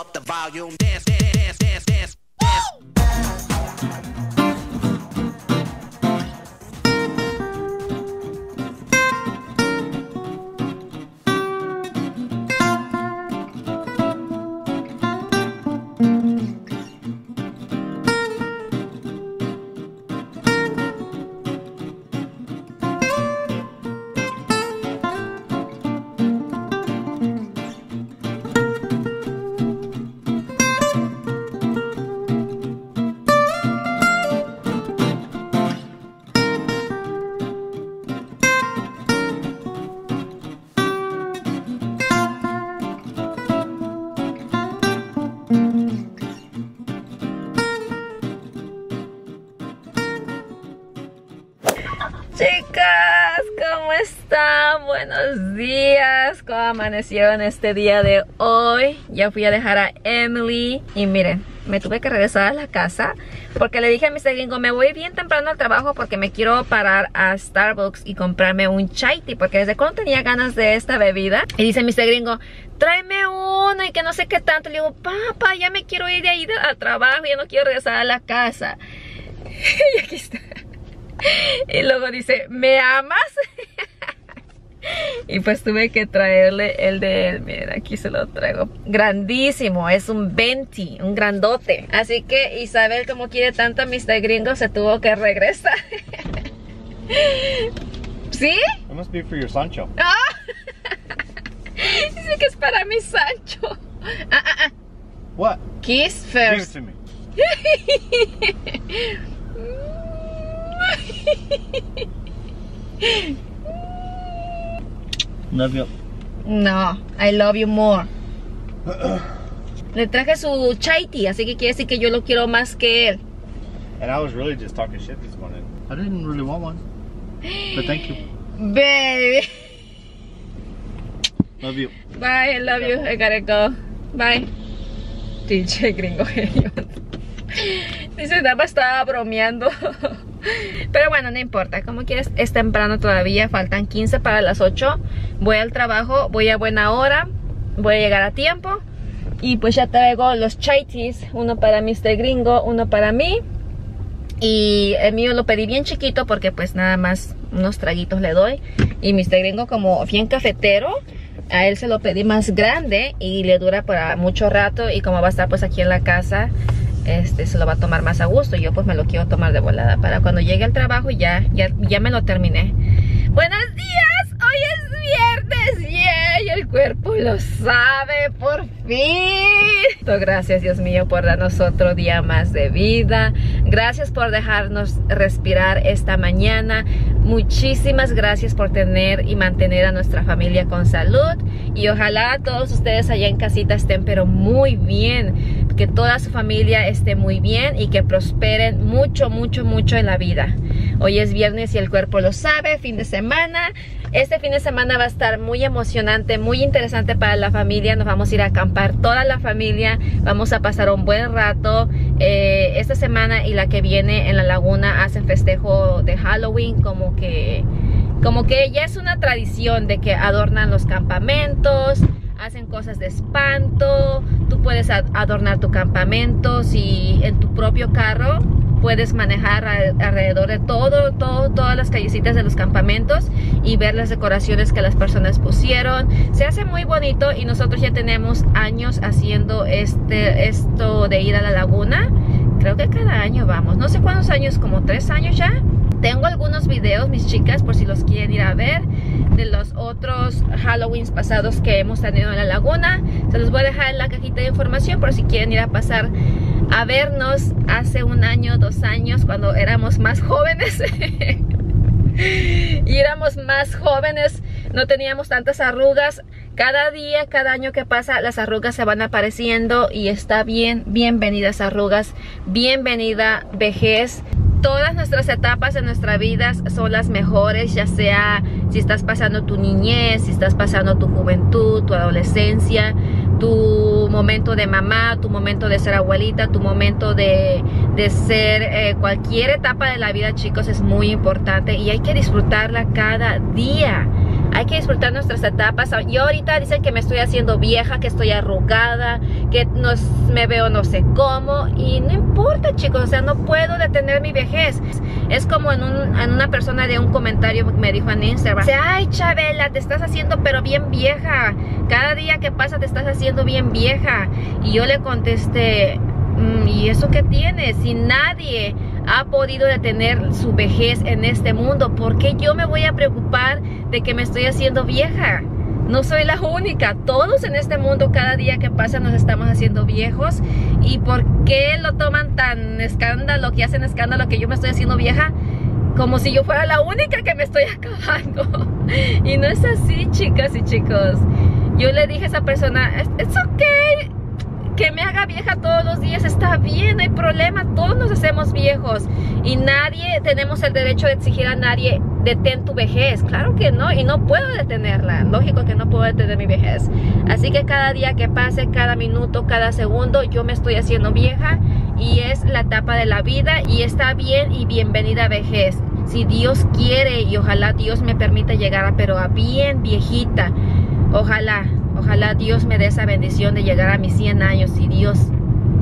up the volume. Dance, dance, dance, dance, dance. dance. Buenos días. ¿Cómo amanecieron este día de hoy? Ya fui a dejar a Emily y miren, me tuve que regresar a la casa porque le dije a Mr. Gringo, me voy bien temprano al trabajo porque me quiero parar a Starbucks y comprarme un chai tea porque desde cuando tenía ganas de esta bebida. Y dice Mr. Gringo, tráeme uno y que no sé qué tanto. Le digo, papá, ya me quiero ir de ahí al trabajo, ya no quiero regresar a la casa. y aquí está. Y luego dice, ¿me amas? y pues tuve que traerle el de él. Miren, aquí se lo traigo. Grandísimo, es un 20, un grandote. Así que Isabel, como quiere tanto a Mr. Gringo, se tuvo que regresar. ¿Sí? It must be for your Sancho. ¡Ah! Dice que es para mi Sancho. Ah, ah, ah. What? Kiss Give it first. to me. Love you. No, I love you more. Le traje su chai tea, así que quiere decir que yo lo quiero más que él. And I was really just talking shit this morning. I didn't really want one. But thank you. Baby. Love you. Bye, I love you. I gotta go. Bye. DJ gringo genio. Dice, nada más estaba bromeando. Pero bueno, no importa. Como quieres, es temprano todavía. Faltan 15 para las 8. Voy al trabajo, voy a buena hora. Voy a llegar a tiempo. Y pues ya traigo los chai teas. Uno para Mr. Gringo, uno para mí. Y el mío lo pedí bien chiquito porque pues nada más unos traguitos le doy. Y Mr. Gringo como bien cafetero, a él se lo pedí más grande y le dura para mucho rato. Y como va a estar pues aquí en la casa, este se lo va a tomar más a gusto. Yo pues me lo quiero tomar de volada para cuando llegue al trabajo ya, ya, ya me lo terminé. Buenos días, hoy es viernes, y el cuerpo lo sabe, por fin. Gracias Dios mío por darnos otro día más de vida. Gracias por dejarnos respirar esta mañana. Muchísimas gracias por tener y mantener a nuestra familia con salud. Y ojalá todos ustedes allá en casita estén pero muy bien. Que toda su familia esté muy bien y que prosperen mucho, mucho, mucho en la vida. Hoy es viernes y el cuerpo lo sabe, fin de semana. Este fin de semana va a estar muy emocionante, muy interesante para la familia. Nos vamos a ir a acampar toda la familia. Vamos a pasar un buen rato. Eh, esta semana y la que viene en la laguna hacen festejo de Halloween como que como que ya es una tradición de que adornan los campamentos, hacen cosas de espanto, tú puedes ad- adornar tu campamento si en tu propio carro puedes manejar alrededor de todo, todo, todas las callecitas de los campamentos y ver las decoraciones que las personas pusieron. Se hace muy bonito y nosotros ya tenemos años haciendo este, esto de ir a la laguna. Creo que cada año vamos, no sé cuántos años, como tres años ya. Tengo algunos videos, mis chicas, por si los quieren ir a ver, de los otros Halloweens pasados que hemos tenido en la laguna. Se los voy a dejar en la cajita de información por si quieren ir a pasar a vernos hace un año, dos años, cuando éramos más jóvenes. y éramos más jóvenes, no teníamos tantas arrugas. Cada día, cada año que pasa, las arrugas se van apareciendo y está bien, bienvenidas arrugas, bienvenida vejez. Todas nuestras etapas de nuestra vida son las mejores, ya sea si estás pasando tu niñez, si estás pasando tu juventud, tu adolescencia, tu momento de mamá, tu momento de ser abuelita, tu momento de, de ser eh, cualquier etapa de la vida, chicos, es muy importante y hay que disfrutarla cada día. Hay que disfrutar nuestras etapas. Yo ahorita dicen que me estoy haciendo vieja, que estoy arrugada, que no, me veo no sé cómo. Y no importa, chicos, o sea, no puedo detener mi vejez. Es como en, un, en una persona de un comentario me dijo en Instagram. Dice, ay, Chabela, te estás haciendo pero bien vieja. Cada día que pasa te estás haciendo bien vieja. Y yo le contesté, "Mm, ¿y eso qué tiene? Si nadie ha podido detener su vejez en este mundo, ¿por qué yo me voy a preocupar de que me estoy haciendo vieja? No soy la única, todos en este mundo cada día que pasa nos estamos haciendo viejos y ¿por qué lo toman tan escándalo, que hacen escándalo que yo me estoy haciendo vieja? Como si yo fuera la única que me estoy acabando. Y no es así, chicas y chicos. Yo le dije a esa persona, it's okay, que me haga vieja todos los días está bien, no hay problema, todos nos hacemos viejos. Y nadie tenemos el derecho de exigir a nadie detén tu vejez, claro que no, y no puedo detenerla, lógico que no puedo detener mi vejez, así que cada día que pase, cada minuto, cada segundo, yo me estoy haciendo vieja y es la etapa de la vida y está bien y bienvenida vejez, si Dios quiere y ojalá Dios me permita llegar a, pero a bien viejita, ojalá Ojalá Dios me dé esa bendición de llegar a mis 100 años y Dios,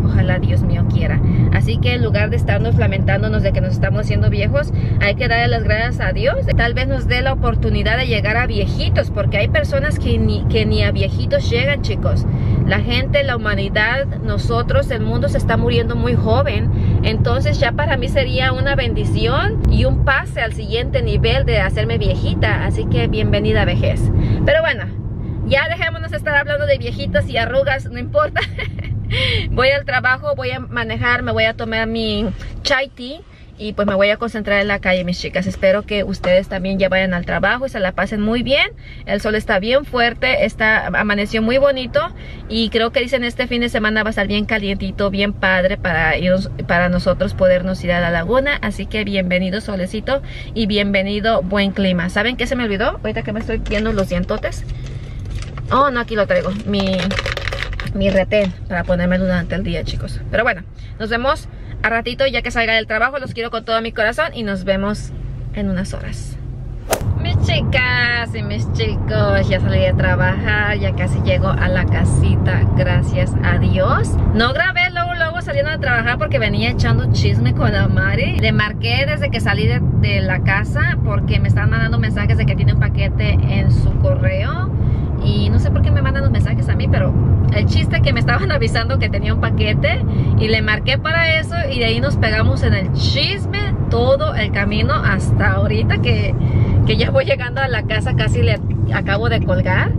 ojalá Dios mío quiera. Así que en lugar de estarnos lamentándonos de que nos estamos haciendo viejos, hay que darle las gracias a Dios. Tal vez nos dé la oportunidad de llegar a viejitos, porque hay personas que ni, que ni a viejitos llegan, chicos. La gente, la humanidad, nosotros, el mundo se está muriendo muy joven. Entonces ya para mí sería una bendición y un pase al siguiente nivel de hacerme viejita. Así que bienvenida vejez. Pero bueno, ya dejémonos estar hablando de viejitos y arrugas, no importa. voy al trabajo, voy a manejar, me voy a tomar mi chai tea y pues me voy a concentrar en la calle, mis chicas. Espero que ustedes también ya vayan al trabajo y se la pasen muy bien. El sol está bien fuerte, está amaneció muy bonito y creo que dicen este fin de semana va a estar bien calientito, bien padre para para nosotros podernos ir a la laguna. Así que bienvenido solecito y bienvenido buen clima. ¿Saben qué se me olvidó? Ahorita que me estoy viendo los dientotes. Oh, no, aquí lo traigo. Mi, mi retén para ponerme durante el día, chicos. Pero bueno, nos vemos a ratito ya que salga del trabajo. Los quiero con todo mi corazón y nos vemos en unas horas. Mis chicas y mis chicos, ya salí de trabajar, ya casi llego a la casita, gracias a Dios. No grabé luego, luego saliendo de trabajar porque venía echando chisme con Amari. Le marqué desde que salí de, de la casa porque me estaban mandando mensajes de que tiene un paquete en su correo y no sé por qué me mandan los mensajes a mí, pero el chiste que me estaban avisando que tenía un paquete y le marqué para eso y de ahí nos pegamos en el chisme todo el camino hasta ahorita que, que ya voy llegando a la casa, casi le acabo de colgar.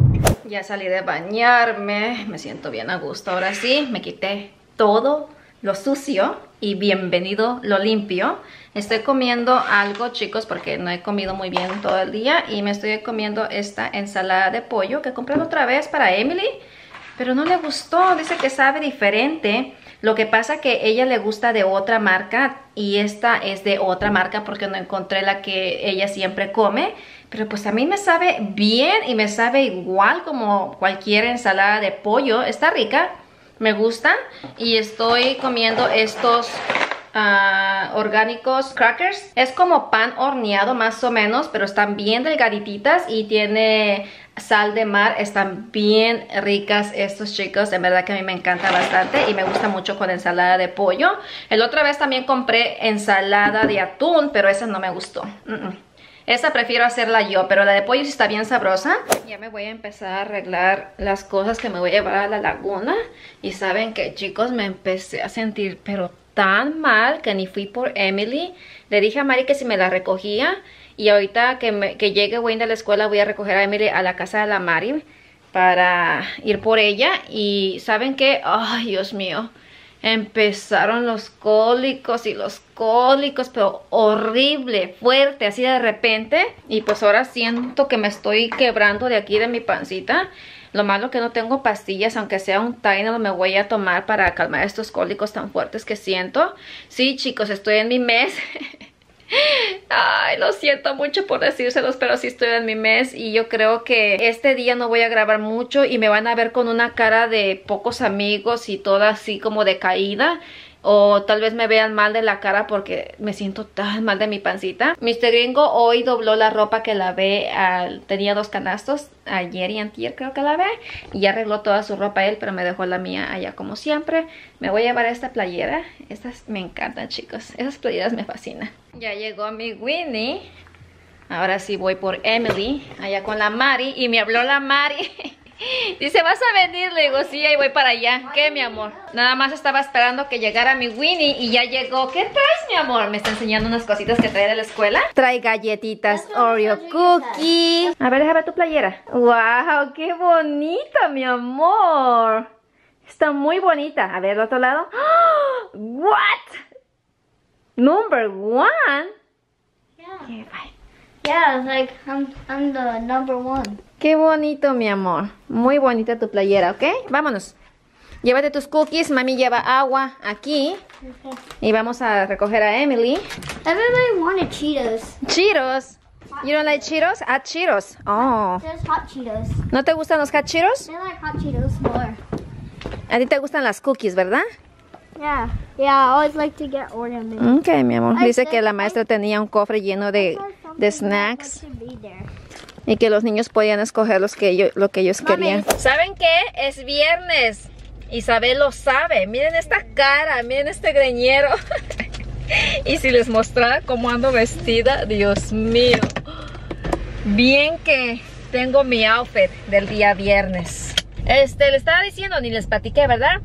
Ya salí de bañarme, me siento bien a gusto. Ahora sí, me quité todo lo sucio y bienvenido lo limpio. Estoy comiendo algo, chicos, porque no he comido muy bien todo el día y me estoy comiendo esta ensalada de pollo que compré otra vez para Emily, pero no le gustó, dice que sabe diferente. Lo que pasa que ella le gusta de otra marca y esta es de otra marca porque no encontré la que ella siempre come. Pero pues a mí me sabe bien y me sabe igual como cualquier ensalada de pollo. Está rica, me gusta. Y estoy comiendo estos uh, orgánicos crackers. Es como pan horneado más o menos, pero están bien delgadititas y tiene sal de mar. Están bien ricas estos chicos. En verdad que a mí me encanta bastante y me gusta mucho con ensalada de pollo. El otra vez también compré ensalada de atún, pero esa no me gustó. Esa prefiero hacerla yo, pero la de pollo sí está bien sabrosa. Ya me voy a empezar a arreglar las cosas que me voy a llevar a la laguna. Y saben que chicos, me empecé a sentir pero tan mal que ni fui por Emily. Le dije a Mari que si me la recogía. Y ahorita que, me, que llegue Wayne de la escuela voy a recoger a Emily a la casa de la Mari para ir por ella. Y saben que, ay Dios mío, empezaron los cólicos y los cólicos, pero horrible, fuerte, así de repente. Y pues ahora siento que me estoy quebrando de aquí de mi pancita. Lo malo que no tengo pastillas, aunque sea un Tylenol me voy a tomar para calmar estos cólicos tan fuertes que siento. Sí, chicos, estoy en mi mes. Ay, lo siento mucho por decírselos, pero sí estoy en mi mes y yo creo que este día no voy a grabar mucho y me van a ver con una cara de pocos amigos y toda así como decaída. O tal vez me vean mal de la cara porque me siento tan mal de mi pancita. Mr. Gringo hoy dobló la ropa que lavé, al, tenía dos canastos, ayer y antier creo que lavé, y arregló toda su ropa él, pero me dejó la mía allá como siempre. Me voy a llevar esta playera, estas me encantan chicos, esas playeras me fascinan. Ya llegó mi Winnie, ahora sí voy por Emily, allá con la Mari, y me habló la Mari. Dice, ¿vas a venir? Le digo, sí, ahí voy para allá. ¿Qué, mi amor? Nada más estaba esperando que llegara mi Winnie y ya llegó. ¿Qué traes, mi amor? Me está enseñando unas cositas que trae de la escuela. Trae galletitas Oreo Cookie. A ver, déjame ver tu playera. ¡Wow! ¡Qué bonita, mi amor! Está muy bonita. A ver, el otro lado. ¡Oh! ¿What? Number one? Yeah. Okay, bye. Yeah, it's like I'm I'm the number one. Qué bonito, mi amor. Muy bonita tu playera, ¿ok? Vámonos. Llévate tus cookies. Mami lleva agua aquí. Y vamos a recoger a Emily. Everybody wanted Cheetos. Cheetos. You don't like Cheetos? Hot Cheetos. Oh. There's hot Cheetos. ¿No te gustan los hot Cheetos? They like hot Cheetos more. A ti te gustan las cookies, ¿verdad? Yeah. Yeah, I always like to get Oreo mix. Ok, mi amor. Dice que la maestra tenía un cofre lleno de, de snacks. Y que los niños podían escoger los que ellos, lo que ellos querían. ¿Saben qué? Es viernes. Isabel lo sabe. Miren esta cara, miren este greñero. y si les mostrara cómo ando vestida, Dios mío. Bien que tengo mi outfit del día viernes. Este, le estaba diciendo, ni les platiqué, ¿verdad?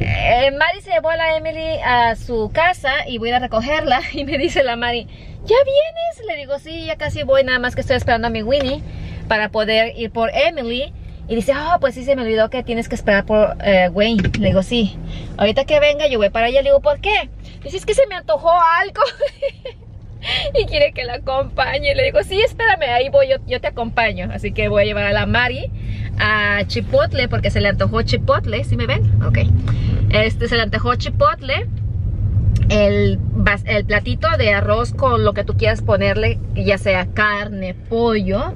Eh, Mari se llevó a la Emily a su casa y voy a recogerla. Y me dice la Mari, ¿ya vienes? Le digo, sí, ya casi voy, nada más que estoy esperando a mi Winnie para poder ir por Emily. Y dice, ah, pues sí, se me olvidó que tienes que esperar por eh, Wayne. Le digo, sí. Ahorita que venga, yo voy para allá. Le digo, ¿por qué? Dice, es que se me antojó algo. y quiere que la acompañe. Le digo, sí, espérame, ahí voy, yo, yo te acompaño. Así que voy a llevar a la Mari a Chipotle porque se le antojó Chipotle. ¿Sí me ven? Ok. Este, se le antojó Chipotle. El, el platito de arroz con lo que tú quieras ponerle, ya sea carne, pollo,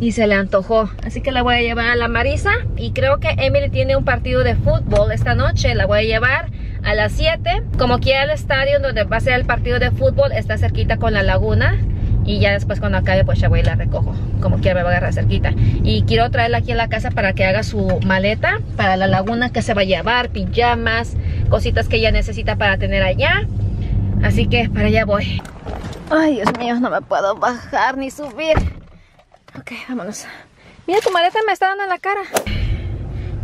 y se le antojó. Así que la voy a llevar a la Marisa. Y creo que Emily tiene un partido de fútbol esta noche. La voy a llevar a las 7. Como quiera el estadio donde va a ser el partido de fútbol está cerquita con la laguna. Y ya después cuando acabe pues ya voy y la recojo. Como quiera me va a agarrar cerquita. Y quiero traerla aquí a la casa para que haga su maleta para la laguna que se va a llevar. Pijamas, cositas que ella necesita para tener allá. Así que para allá voy. Ay, Dios mío, no me puedo bajar ni subir. Ok, vámonos. Mira, tu maleta me está dando en la cara.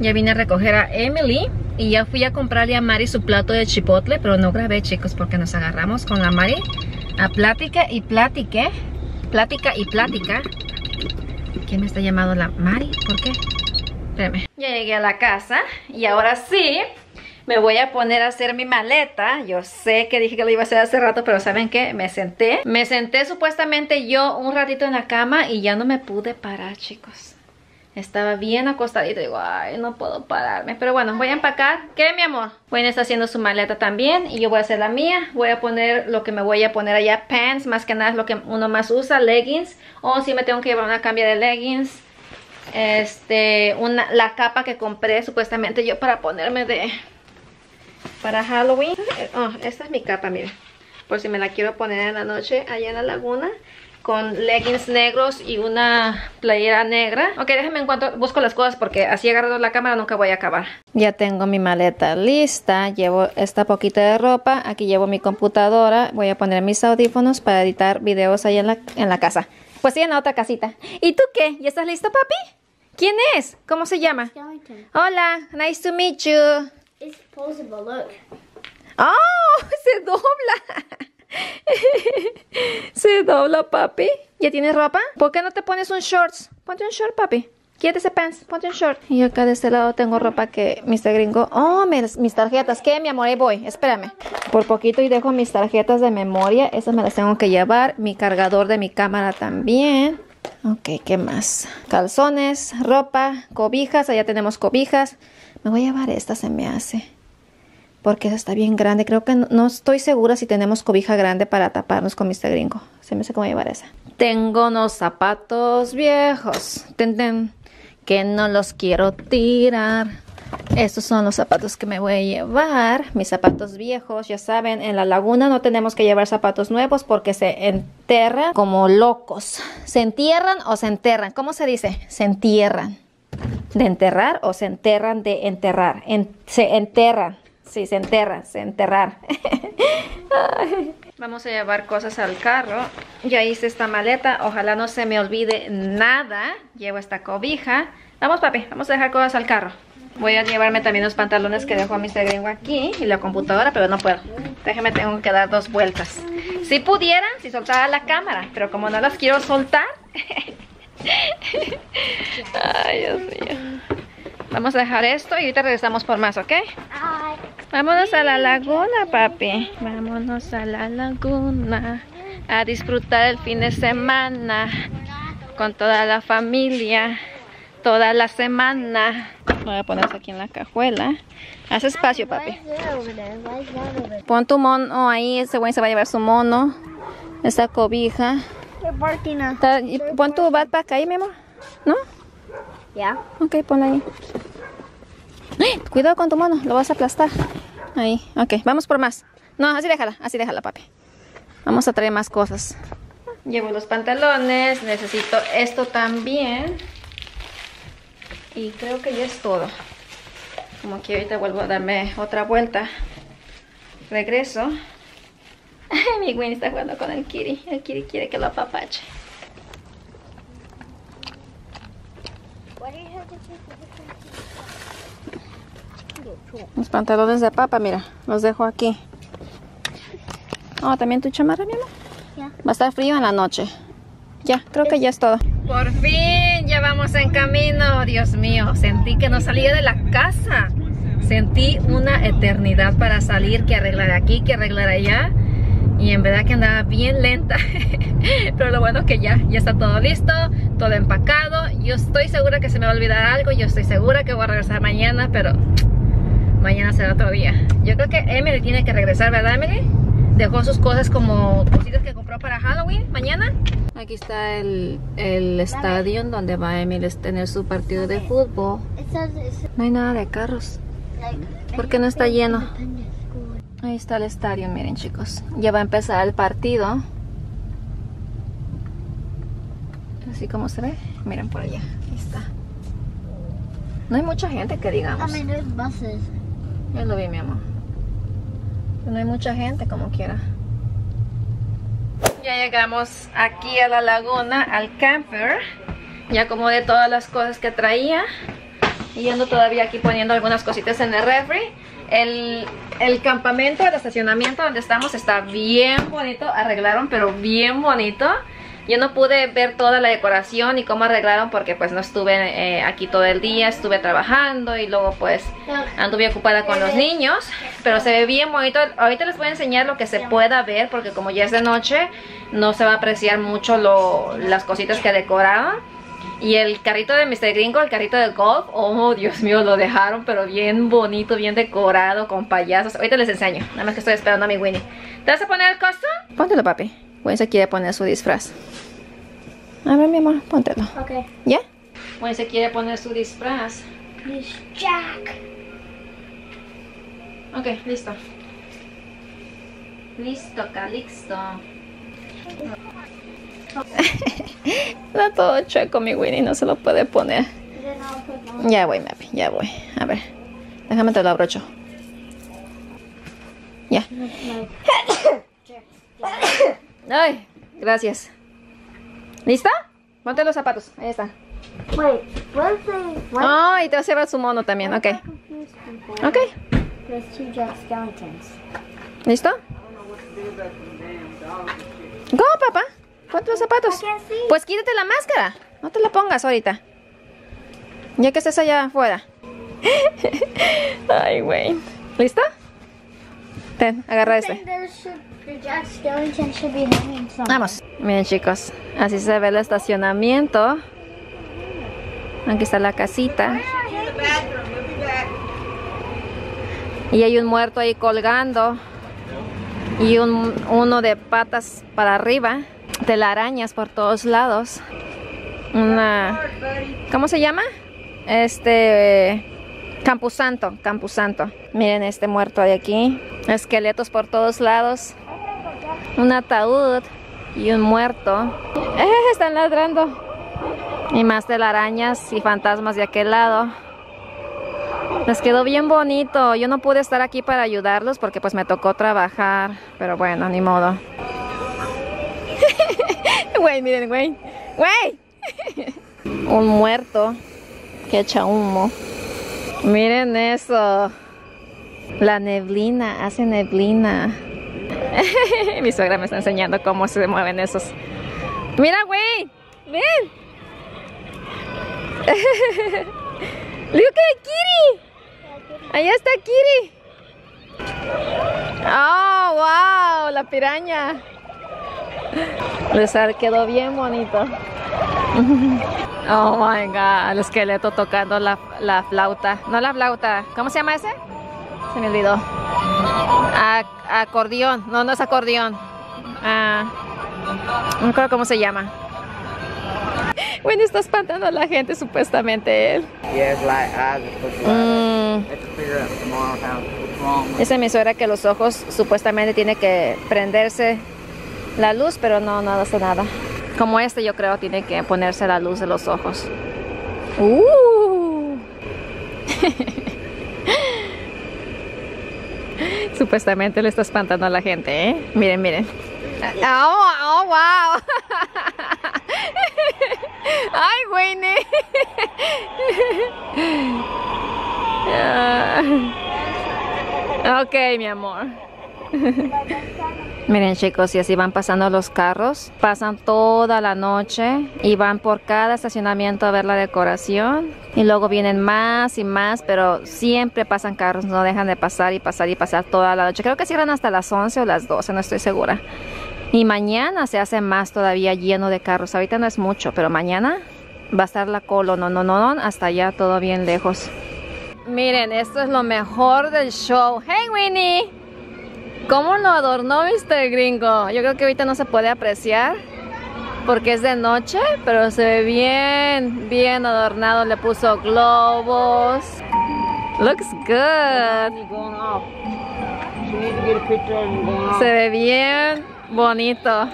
Ya vine a recoger a Emily y ya fui a comprarle a Mari su plato de chipotle, pero no grabé, chicos, porque nos agarramos con la Mari a plática y plática. Plática y plática. ¿Quién me está llamando la Mari? ¿Por qué? Espérame. Ya llegué a la casa y ahora sí me voy a poner a hacer mi maleta. Yo sé que dije que lo iba a hacer hace rato, pero ¿saben qué? Me senté. Me senté supuestamente yo un ratito en la cama y ya no me pude parar, chicos. Estaba bien acostadita. Digo, ay, no puedo pararme. Pero bueno, voy a empacar. ¿Qué, mi amor? Wayne está haciendo su maleta también y yo voy a hacer la mía. Voy a poner lo que me voy a poner allá. Pants, más que nada es lo que uno más usa. Leggings. O si me tengo que llevar una cambia de leggings. Este, una, la capa que compré supuestamente yo para ponerme de... Para Halloween. Oh, esta es mi capa, miren. Por si me la quiero poner en la noche allá en la laguna con leggings negros y una playera negra. Ok, déjenme en cuanto busco las cosas porque así agarrando la cámara nunca voy a acabar. Ya tengo mi maleta lista. Llevo esta poquita de ropa. Aquí llevo mi computadora. Voy a poner mis audífonos para editar videos ahí en la, en la casa. Pues sí, en la otra casita. ¿Y tú qué? ¿Ya estás listo, papi? ¿Quién es? ¿Cómo se llama? Hola, nice to meet you. It's posable, look. ¡Oh! Se dobla. Se dobla, papi. ¿Ya tienes ropa? ¿Por qué no te pones un shorts? Ponte un short, papi. Quédate ese pants, ponte un short. Y acá de este lado tengo ropa que Mr. Gringo. Oh, mis, mis tarjetas. ¿Qué, mi amor? Ahí voy. Espérame. Por poquito y dejo mis tarjetas de memoria. Esas me las tengo que llevar. Mi cargador de mi cámara también. Ok, ¿qué más? Calzones, ropa, cobijas. Allá tenemos cobijas. Me voy a llevar esta, se me hace porque esa está bien grande. Creo que no, estoy segura si tenemos cobija grande para taparnos con Mr. Gringo. Se me hace como llevar esa. Tengo unos zapatos viejos. Ten, que no los quiero tirar. Estos son los zapatos que me voy a llevar. Mis zapatos viejos, ya saben, en la laguna no tenemos que llevar zapatos nuevos porque se enterran como locos. ¿Se entierran o se enterran? ¿Cómo se dice? Se entierran. ¿De enterrar o se enterran de enterrar? En- se enterran. Sí, se enterran, se enterrar. Vamos a llevar cosas al carro. Ya hice esta maleta. Ojalá no se me olvide nada. Llevo esta cobija. Vamos, papi. Vamos a dejar cosas al carro. Voy a llevarme también los pantalones que dejó Mr. Gringo aquí y la computadora, pero no puedo. Déjeme, tengo que dar dos vueltas. Si pudieran, si soltara la cámara, pero como no las quiero soltar. Ay, Dios mío. Vamos a dejar esto y ahorita regresamos por más, ¿ok? Vámonos a la laguna, papi. Vámonos a la laguna a disfrutar el fin de semana con toda la familia, toda la semana. Voy a ponerse aquí en la cajuela. Haz espacio, papi. Pon tu mono ahí, ese güey se va a llevar su mono. Esta cobija. Pon tu backpack ahí, mi amor. ¿No? Yeah. Ok, ponla ahí. ¡Ay! Cuidado con tu mano, lo vas a aplastar. Ahí, ok, vamos por más. No, así déjala, así déjala, papi. Vamos a traer más cosas. Llevo los pantalones, necesito esto también. Y creo que ya es todo. Como que ahorita vuelvo a darme otra vuelta. Regreso. Ay, mi Winnie está jugando con el Kiri. El Kiri quiere que lo apapache. Why do you have to take the Los pantalones de papa, mira, los dejo aquí. Oh, también tu chamarra, mi amor. Va a estar frío en la noche. Ya, creo que ya es todo. Por fin, ya vamos en camino. Dios mío, sentí que no salía de la casa. Sentí una eternidad para salir, que arreglar aquí, que arreglar allá. Y en verdad que andaba bien lenta. Pero lo bueno que ya, ya está todo listo, todo empacado. Yo estoy segura que se me va a olvidar algo. Yo estoy segura que voy a regresar mañana, pero mañana será otro día. Yo creo que Emily tiene que regresar, ¿verdad, Emily? Dejó sus cosas como cositas que compró para Halloween mañana. Aquí está el, el estadio en donde va Emily a tener su partido de fútbol. No hay nada de carros. ¿Por qué no está lleno? Ahí está el estadio, miren chicos. Ya va a empezar el partido. Así como se ve. Miren por allá. Ahí está. No hay mucha gente que I digamos. mean, there's buses. Ya lo vi, mi amor. No hay mucha gente como quiera. Ya llegamos aquí a la laguna, al camper. Ya acomodé todas las cosas que traía. Y ando todavía aquí poniendo algunas cositas en el refri. El, el campamento, el estacionamiento donde estamos está bien bonito. Arreglaron, pero bien bonito. Yo no pude ver toda la decoración y cómo arreglaron porque pues no estuve eh, aquí todo el día. Estuve trabajando y luego pues anduve ocupada con los niños. Pero se ve bien bonito. Ahorita les voy a enseñar lo que se pueda ver porque como ya es de noche no se va a apreciar mucho lo, las cositas que decoraron. Y el carrito de Mr. Gringo, el carrito de golf, oh Dios mío, lo dejaron, pero bien bonito, bien decorado, con payasos. Ahorita les enseño, nada más que estoy esperando a mi Winnie. ¿Te vas a poner el costume? Póntelo, papi. Winnie se quiere poner su disfraz. A ver, mi amor, póntelo. Okay. ¿Ya? Winnie se quiere poner su disfraz. Miss Jack. Ok, listo. Listo, Calixto. Está todo chueco mi Winnie, no se lo puede poner. Ya voy, Mapi, ya voy. A ver, déjame te lo abrocho. Ya. Ay, gracias. ¿Lista? Ponte los zapatos. Ahí está. Wait, what they? What? Oh, y te vas a su mono también. Ok. Ok. ¿Listo? Go, papá. Ponte los zapatos. Pues quítate la máscara. No te la pongas ahorita. Ya que estés allá afuera. Ay, güey. ¿Listo? Ten, agarra este. Vamos. Miren chicos, así se ve el estacionamiento. Aquí está la casita. Y hay un muerto ahí colgando. Y un, uno de patas para arriba. Telarañas por todos lados. Una... ¿Cómo se llama? Este... Camposanto, Camposanto. Miren este muerto de aquí. Esqueletos por todos lados. Un ataúd y un muerto. ¡Eh! Están ladrando. Y más telarañas y fantasmas de aquel lado. Les quedó bien bonito. Yo no pude estar aquí para ayudarlos porque pues me tocó trabajar. Pero bueno, ni modo. Güey, miren, güey. Güey. Un muerto que echa humo. Miren eso. La neblina, hace neblina. Mi suegra me está enseñando cómo se mueven esos. Mira, güey. Ven. Look at Kitty. Allá está Kitty. Oh, wow, la piraña. Les quedó bien bonito. Oh my god, el esqueleto tocando la, la flauta. No la flauta, ¿cómo se llama ese? Se me olvidó. A- acordeón, no, no es acordeón. Ah, no creo cómo se llama. Bueno, está espantando a la gente supuestamente él. Light up. Mm, mi suegra que los ojos supuestamente tiene que prenderse la luz, pero no, no hace nada. Como este yo creo tiene que ponerse la luz de los ojos. Uh. Supuestamente le está espantando a la gente, ¿eh? Miren, miren. Oh, oh, wow. Ay, güey. ne. Ah. Ok, mi amor. Miren chicos, y así van pasando los carros, pasan toda la noche y van por cada estacionamiento a ver la decoración y luego vienen más y más, pero siempre pasan carros, no dejan de pasar y pasar y pasar toda la noche. Creo que cierran hasta las 11 o las 12, no estoy segura. Y mañana se hace más todavía lleno de carros. Ahorita no es mucho, pero mañana va a estar la colo, no, no, no, no, hasta allá todo bien lejos. Miren, esto es lo mejor del show. Hey Winnie, ¿cómo lo adornó Mr. Gringo? Yo creo que ahorita no se puede apreciar porque es de noche, pero se ve bien, bien adornado. Le puso globos. Looks good. Se ve bien bonito.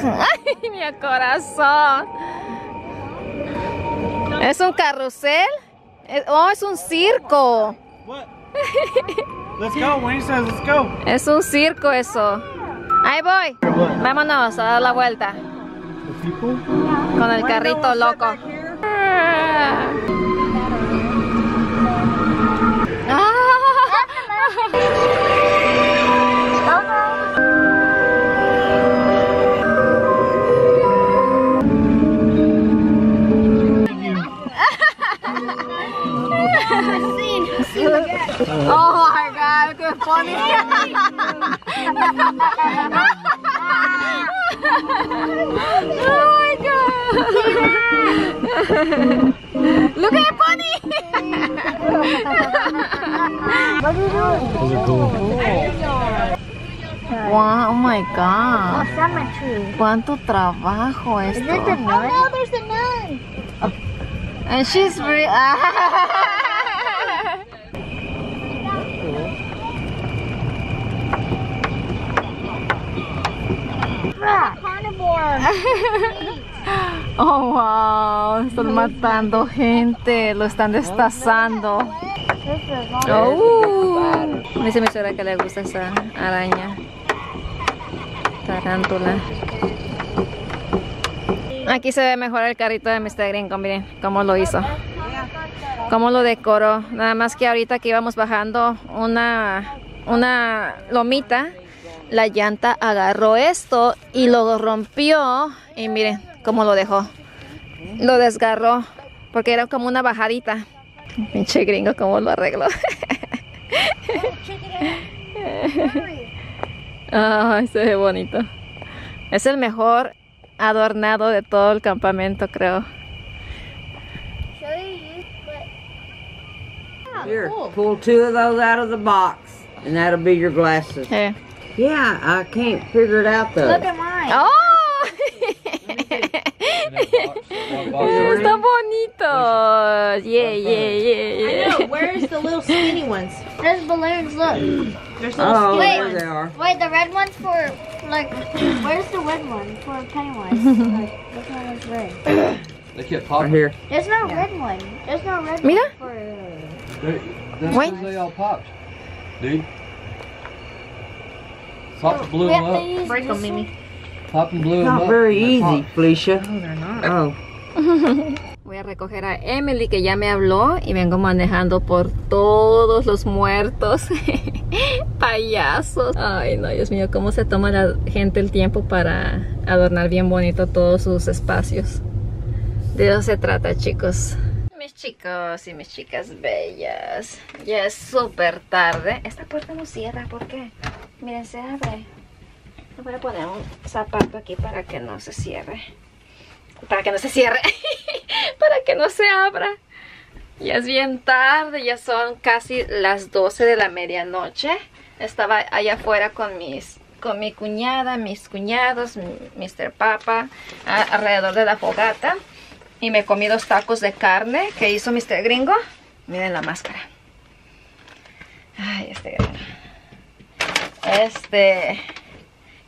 Ay, mi corazón. ¿Es un carrusel? Es- Oh, es un circo. What? let's go. Wayne says let's go. Es un circo eso. Ahí voy. Vámonos a dar la vuelta. Con el carrito loco. Ah. Oh my god, qué funny. oh my god. Look at Bunny. Those are cool. wow, oh my god. Cemetery. Cuánto trabajo Is esto. it the nun? Oh no, there's the nun. And she's re Oh, wow. Están matando gente. Lo están destazando. Oh. Dice mi suegra que le gusta esa araña. Tarántula. Aquí se ve mejor el carrito de Mr. Gringo, miren cómo lo hizo. Cómo lo decoró. Nada más que ahorita que íbamos bajando una, una lomita, la llanta agarró esto y lo rompió. Y miren cómo lo dejó. Lo desgarró. Porque era como una bajadita. Pinche gringo, cómo lo arregló. Ay, se ve bonito. Es el mejor adornado de todo el campamento, creo. Here, pull two of those out of the box, and that'll be your glasses. Eh. Yeah, I can't figure it out though. look at mine. ¡Oh! One box. Están bonitos. Yeah, yeah, yeah, yeah. No, where's the little skinny ones? There's balloons. Look. There's oh, little Oh, skinny Wait. ones. they are. Wait, the red one's for like. where's the red one for Pennywise? like, which one is red? They kept Right popping. here. There's no red one. There's no red Mira. one for. Uh, they, that's Wait. 'cause they all popped. Dude. Popped and blew them up. Break 'em, one? Mimi. Popped and blew them Not up. very They easy. Felicia. No, they're not. Oh. Voy a recoger a Emily que ya me habló y vengo manejando por todos los muertos. Payasos. Ay, no, Dios mío, cómo se toma la gente el tiempo para adornar bien bonito todos sus espacios. De eso se trata, chicos. Mis chicos y mis chicas bellas. Ya es súper tarde. Esta puerta no cierra, ¿por qué? Miren, se abre. Voy a poner un zapato aquí para que no se cierre. Para que no se cierre. para que no se abra. Ya es bien tarde, ya son casi las 12 de la medianoche. Estaba allá afuera con mis con mi cuñada, mis cuñados, Mr. Papa, alrededor de la fogata. Y me comí dos tacos de carne que hizo Mr. Gringo. Miren la máscara. Ay, este gringo. Este,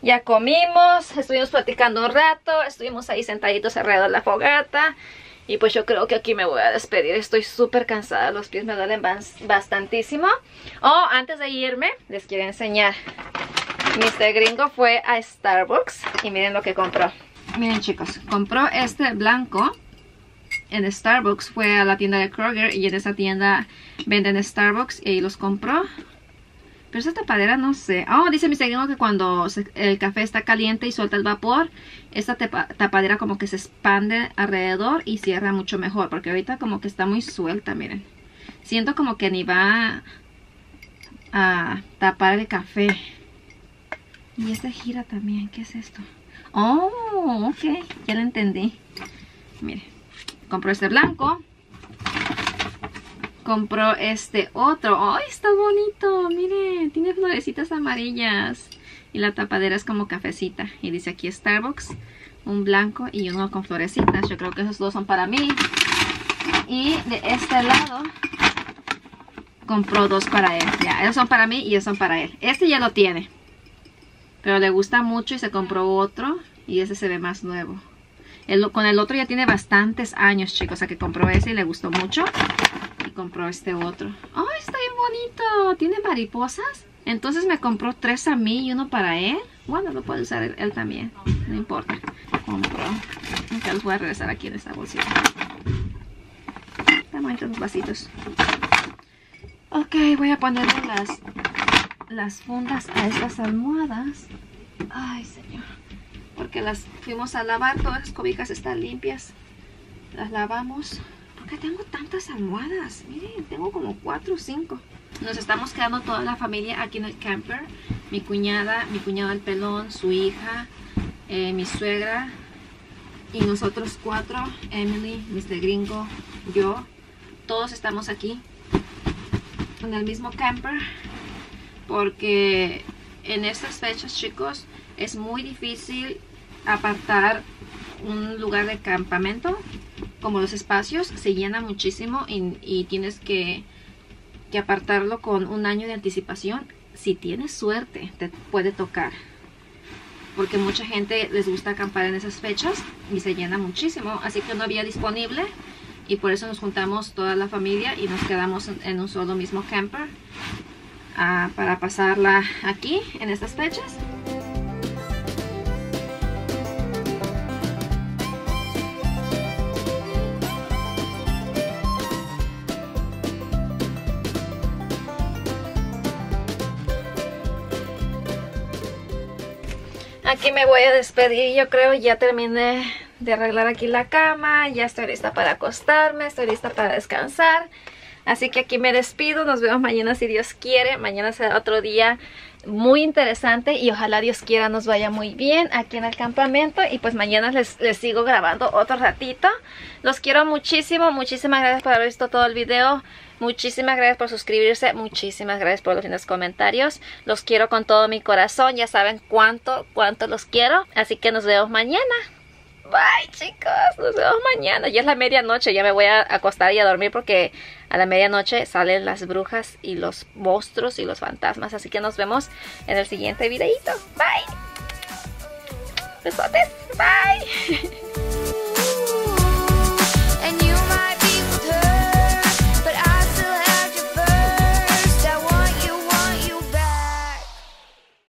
ya comimos, estuvimos platicando un rato, estuvimos ahí sentaditos alrededor de la fogata. Y pues yo creo que aquí me voy a despedir. Estoy súper cansada, los pies me duelen bas- bastantísimo. Oh, antes de irme, les quiero enseñar. Mr. Gringo fue a Starbucks y miren lo que compró. Miren chicos, compró este blanco en Starbucks. Fue a la tienda de Kroger y en esa tienda venden Starbucks y ahí los compró. Pero esa tapadera no sé. Oh, dice Mr. Gringo que cuando el café está caliente y suelta el vapor, esta tapadera como que se expande alrededor y cierra mucho mejor. Porque ahorita como que está muy suelta, miren. Siento como que ni va a tapar el café. Y este gira también. ¿Qué es esto? Oh, ok. Ya lo entendí. Mire. Compró este blanco. Compró este otro. ¡Ay, está bonito! Mire, tiene florecitas amarillas. Y la tapadera es como cafecita. Y dice aquí Starbucks. Un blanco y uno con florecitas. Yo creo que esos dos son para mí. Y de este lado compró dos para él. Ya, esos son para mí y esos son para él. Este ya lo tiene. Pero le gusta mucho y se compró otro. Y ese se ve más nuevo. El- con el otro ya tiene bastantes años, chicos. O sea que compró ese y le gustó mucho. Compró este otro. ¡Ay, está bien bonito! ¿Tiene mariposas? Entonces me compró tres a mí y uno para él. Bueno, lo puede usar él, él también. No importa. Compró. Aunque los voy a regresar aquí en esta bolsita. Están los vasitos. Ok, voy a ponerle las, las fundas a estas almohadas. Ay, señor. Porque las fuimos a lavar, todas las cobijas están limpias. Las lavamos. ¿Por qué tengo tantas almohadas? Miren, tengo como cuatro o cinco. Nos estamos quedando toda la familia aquí en el camper. Mi cuñada, mi cuñado el pelón, su hija, eh, mi suegra y nosotros cuatro, Emily, Mr. Gringo, yo. Todos estamos aquí en el mismo camper porque en estas fechas chicos es muy difícil apartar un lugar de campamento como los espacios se llena muchísimo y, y tienes que, que apartarlo con un año de anticipación. Si tienes suerte te puede tocar. Porque mucha gente les gusta acampar en esas fechas y se llena muchísimo. Así que no había disponible y por eso nos juntamos toda la familia y nos quedamos en, un solo mismo camper ah, para pasarla aquí en estas fechas. Aquí me voy a despedir, yo creo ya terminé de arreglar aquí la cama, ya estoy lista para acostarme, estoy lista para descansar. Así que aquí me despido, nos vemos mañana si Dios quiere, mañana será otro día muy interesante y ojalá Dios quiera nos vaya muy bien aquí en el campamento y pues mañana les, les sigo grabando otro ratito. Los quiero muchísimo, muchísimas gracias por haber visto todo el video. Muchísimas gracias por suscribirse, muchísimas gracias por los lindos comentarios. Los quiero con todo mi corazón, ya saben cuánto, cuánto los quiero. Así que nos vemos mañana. Bye, chicos. Nos vemos mañana. Ya es la medianoche. Ya me voy a acostar y a dormir porque a la medianoche salen las brujas y los monstruos y los fantasmas. Así que nos vemos en el siguiente videito. Bye. Besotes. Bye.